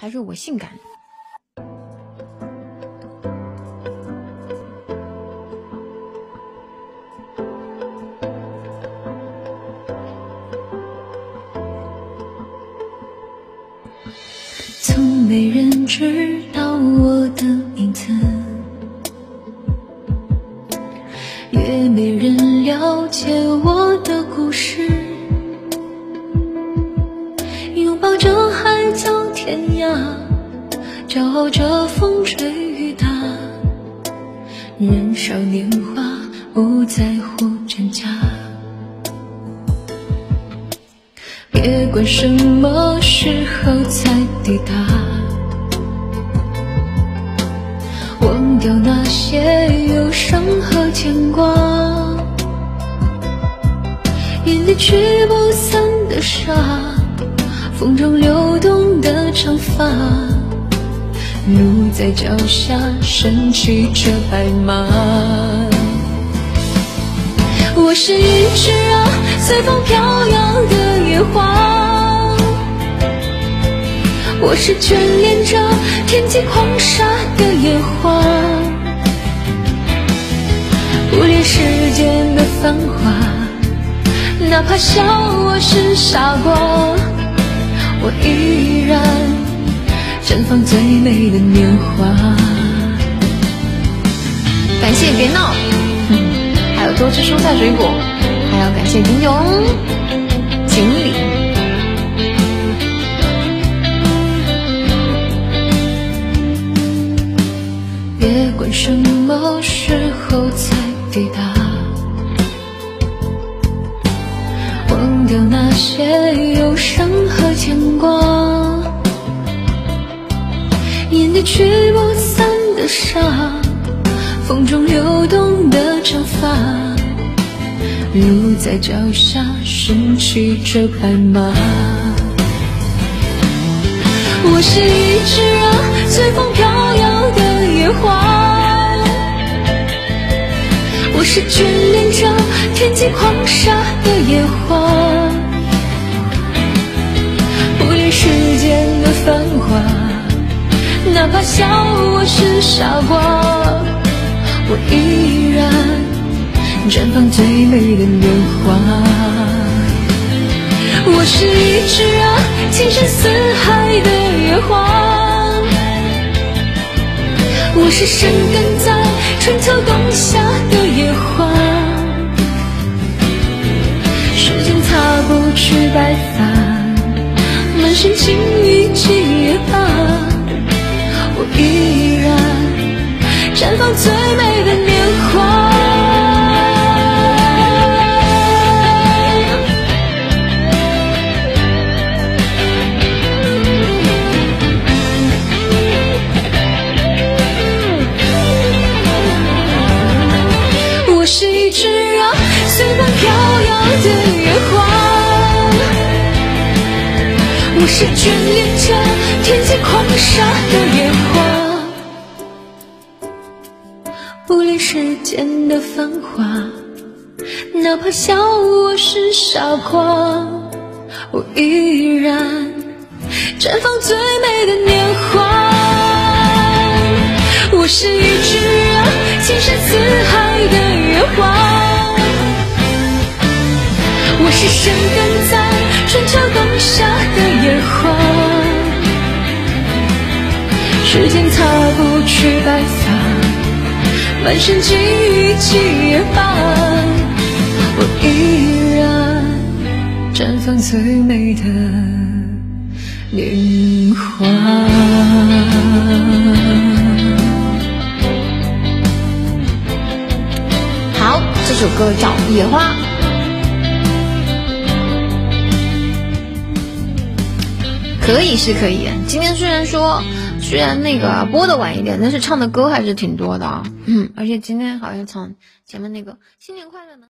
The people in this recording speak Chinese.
还是我性感？从没人知道我的名字，也没人了解我的故事。骄傲着风吹雨打。年少年华，不在乎真假。别管什么时候才抵达，忘掉那些忧伤和牵挂，眼里驱不散的沙，风中流动的长发，路在脚下，升起着白马。我是一只啊，随风飘摇的野花。我是眷恋着天际狂沙的野花，不恋世间的繁华，哪怕笑我是傻瓜，我依然绽放最美的年华。感谢别闹，还有多吃蔬菜水果，还要感谢金勇锦鲤。别管什么时候才抵达，忘掉那些忧伤和牵挂，眼底驱不散的沙，风中流动的长发，路在脚下，身骑着白马。我是一只啊，随风飘摇的野花。我是眷恋着天际狂沙的野花，哪怕笑我是傻瓜，我依然绽放最美的年华。我是一只啊，情深似海的野花。我是生根在春秋冬夏的野花。时间擦不去白发，最美的年华。我是一只啊，随风飘摇的野花。我是眷恋着天际狂沙的野花，世间的繁华，哪怕笑我是傻瓜，我依然绽放最美的年华。我是一只啊，情深似海的野花。我是生根在春秋冬夏的野花。时间擦不去白发，满身荆棘也罢，我依然绽放最美的年华。好，这首歌叫《野花》。可以是可以，今天虽然说虽然那个播的晚一点，但是唱的歌还是挺多的啊。嗯，而且今天好像唱前面那个新年快乐呢。